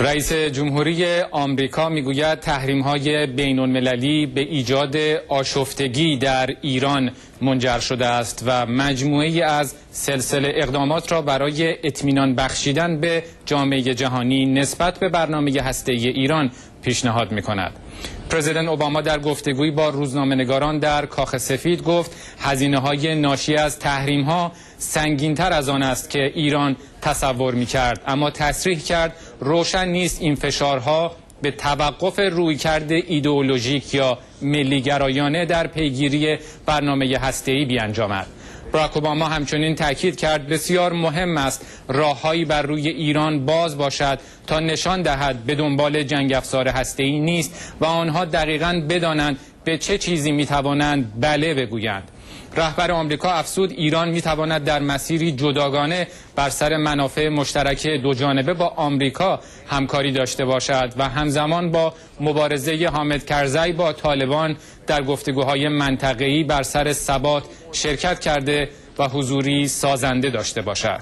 رئیس جمهوری آمریکا می‌گوید تحریم های بین المللی به ایجاد آشفتگی در ایران منجر شده است و مجموعه از سلسله اقدامات را برای اطمینان بخشیدن به جامعه جهانی نسبت به برنامه هسته ایران پیشنهاد می کند. پرزیدنت اوباما در گفتگویی با روزنامه‌نگاران در کاخ سفید گفت هزینه های ناشی از تحریم ها سنگین تر از آن است که ایران تصور می کرد اما تصریح کرد روشن نیست این فشارها به توقف رویکرد ایدئولوژیک یا ملیگرایانه در پیگیری برنامه هسته‌ای بیانجامد. براک اوباما همچنین تاکید کرد بسیار مهم است راههایی بر روی ایران باز باشد تا نشان دهد به دنبال جنگ افزار هسته‌ای نیست و آنها دقیقا بدانند به چه چیزی می‌توانند؟ بله بگویند. رهبر آمریکا افسود ایران می‌تواند در مسیری جداگانه بر سر منافع مشترک دو جانبه با آمریکا همکاری داشته باشد و همزمان با مبارزه حامد کرزی با طالبان در گفتگوهای منطقه‌ای بر سر ثبات شرکت کرده و حضوری سازنده داشته باشد.